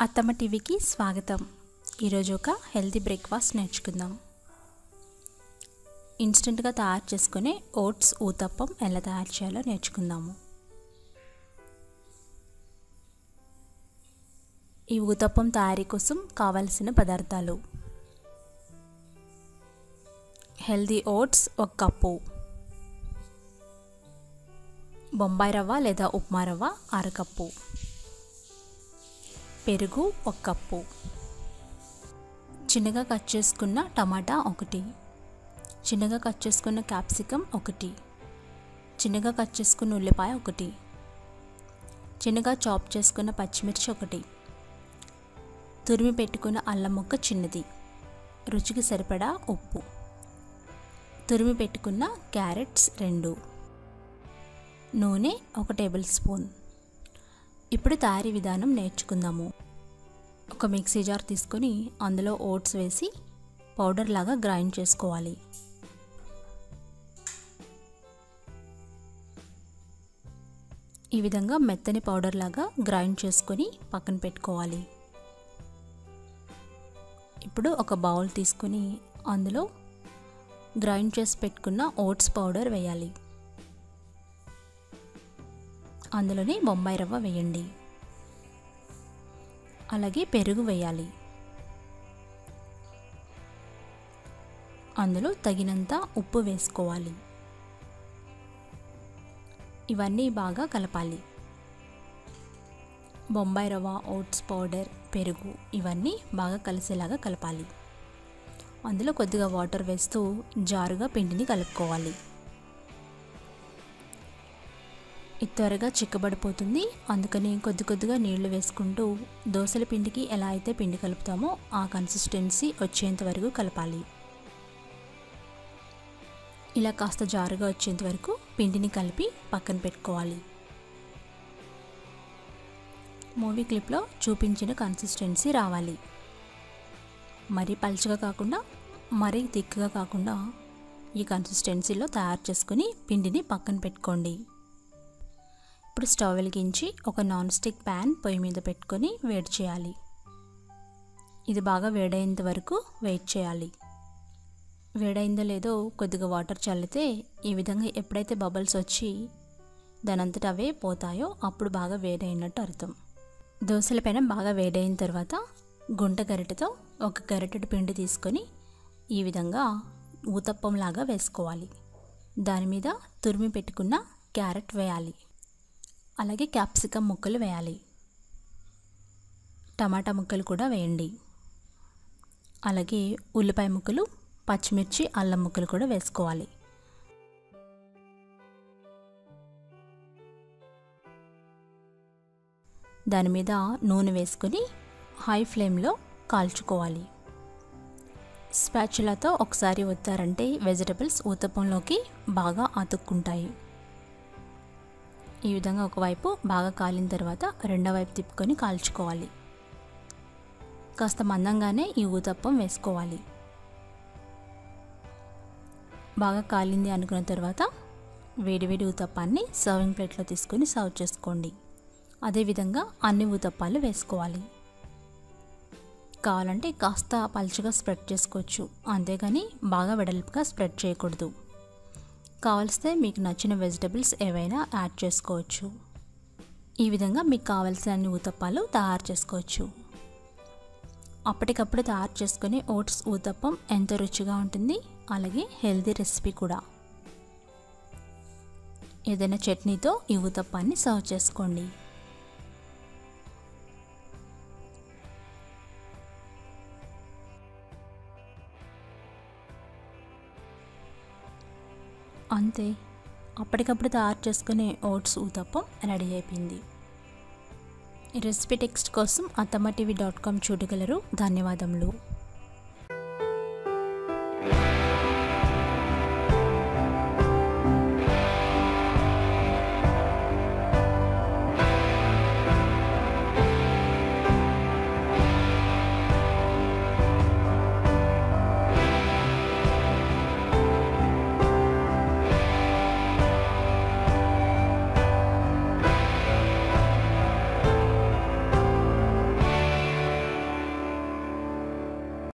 అత్తమ్మ టీవీకి స్వాగతం. ఈరోజు ఒక హెల్తీ బ్రేక్ఫాస్ట్ నేర్చుకుందాం. ఇన్స్టెంట్గా తయారు చేసుకునే ఓట్స్ ఊతప్పం ఎలా తయారు చేయాలో నేర్చుకుందాము. ఈ ఊతప్పం తయారీ కోసం కావలసిన పదార్థాలు. హెల్దీ ఓట్స్ ఒక కప్పు. బొంబాయి రవ్వ లేదా ఉప్మా రవ్వ అరకప్పు. పెరుగు ఒక కప్పు. చిన్నగా కట్ చేసుకున్న టమాటా ఒకటి. చిన్నగా కట్ చేసుకున్న క్యాప్సికమ్ ఒకటి. చిన్నగా కట్ చేసుకున్న ఉల్లిపాయ ఒకటి. చిన్నగా చాప్ చేసుకున్న పచ్చిమిర్చి ఒకటి. తురిమి పెట్టుకున్న అల్లం ముక్క చిన్నది. రుచికి సరిపడా ఉప్పు. తురిమి పెట్టుకున్న క్యారెట్స్ రెండు. నూనె ఒక టేబుల్ స్పూన్. ఇప్పుడు తయారీ విధానం నేర్చుకుందాము. ఒక మిక్సీ జార్ తీసుకొని అందులో ఓట్స్ వేసి పౌడర్ లాగా గ్రైండ్ చేసుకోవాలి. ఈ విధంగా మెత్తని పౌడర్ లాగా గ్రైండ్ చేసుకొని పక్కన పెట్టుకోవాలి. ఇప్పుడు ఒక బౌల్ తీసుకొని అందులో గ్రైండ్ చేసి పెట్టుకున్న ఓట్స్ పౌడర్ వేయాలి. అందులోనే బొంబాయి రవ్వ వేయండి. అలాగే పెరుగు వేయాలి. అందులో తగినంత ఉప్పు వేసుకోవాలి. ఇవన్నీ బాగా కలపాలి. బొంబాయి రవ్వ ఓట్స్ పౌడర్ పెరుగు ఇవన్నీ బాగా కలిసేలాగా కలపాలి. అందులో కొద్దిగా వాటర్ వేస్తూ జారుగా పిండిని కలుపుకోవాలి. ఇది త్వరగా చిక్కబడిపోతుంది. అందుకని కొద్ది కొద్దిగా నీళ్ళు వేసుకుంటూ దోశల పిండికి ఎలా అయితే పిండి కలుపుతామో ఆ కన్సిస్టెన్సీ వచ్చేంత వరకు కలపాలి. ఇలా కాస్త జారుగా వచ్చేంత వరకు పిండిని కలిపి పక్కన పెట్టుకోవాలి. మూవీ క్లిప్లో చూపించిన కన్సిస్టెన్సీ రావాలి. మరీ పలుచగా కాకుండా మరీ థిక్గా కాకుండా ఈ కన్సిస్టెన్సీలో తయారు చేసుకుని పిండిని పక్కన పెట్టుకోండి. ఇప్పుడు స్టవ్ వెలిగించి ఒక నాన్ స్టిక్ ప్యాన్ పొయ్యి మీద పెట్టుకొని వేడి చేయాలి. ఇది బాగా వేడైనంత వరకు వెయిట్ చేయాలి. వేడైందో లేదో కొద్దిగా వాటర్ చల్లితే ఈ విధంగా ఎప్పుడైతే బబుల్స్ వచ్చి దానంతట అవే పోతాయో అప్పుడు బాగా వేడైనట్టు అర్థం. దోశల పైన బాగా వేడైన తర్వాత గుంట గరిటెతో ఒక గరిటెడు పిండి తీసుకొని ఈ విధంగా ఊతప్పంలాగా వేసుకోవాలి. దాని మీద తురిమి పెట్టుకున్న క్యారెట్ వేయాలి. అలాగే క్యాప్సికమ్ ముక్కలు వేయాలి. టమాటా ముక్కలు కూడా వేయండి. అలాగే ఉల్లిపాయ ముక్కలు పచ్చిమిర్చి అల్లం ముక్కలు కూడా వేసుకోవాలి. దాని మీద నూనె వేసుకొని హై ఫ్లేమ్లో కాల్చుకోవాలి. స్పాచులాతో ఒకసారి వత్తారంటే వెజిటబుల్స్ ఊతపంలోకి బాగా అతుక్కుంటాయి ఈ విధంగా ఒకవైపు బాగా కాలిన తర్వాత రెండో వైపు తిప్పుకొని కాల్చుకోవాలి. కాస్త మందంగానే ఈ ఊతప్పం వేసుకోవాలి. బాగా కాలింది అనుకున్న తర్వాత వేడివేడి ఊతప్పాన్ని సర్వింగ్ ప్లేట్లో తీసుకొని సర్వ్ చేసుకోండి. అదేవిధంగా అన్ని ఊతప్పాలు వేసుకోవాలి. కావాలంటే కాస్త పలుచగా స్ప్రెడ్ చేసుకోవచ్చు. అంతేగాని బాగా వెడల్పుగా స్ప్రెడ్ చేయకూడదు. కావలిస్తే మీకు నచ్చిన వెజిటబుల్స్ ఏవైనా యాడ్ చేసుకోవచ్చు. ఈ విధంగా మీకు కావలసిన అన్ని ఊతప్పాలు తయారు చేసుకోవచ్చు. అప్పటికప్పుడు తయారు చేసుకునే ఓట్స్ ఊతప్పం ఎంతో రుచిగా ఉంటుంది అలాగే హెల్దీ రెసిపీ కూడా. ఏదైనా చట్నీతో ఈ ఊతప్పాన్ని సర్వ్ చేసుకోండి. అంతే. అప్పటికప్పుడు తయారు చేసుకునే ఓట్స్ ఊతప్పం రెడీ అయిపోయింది. రెసిపీ టెక్స్ట్ కోసం అత్తమ్మ టీవీ డాట్ కామ్ చూడగలరు. ధన్యవాదములు.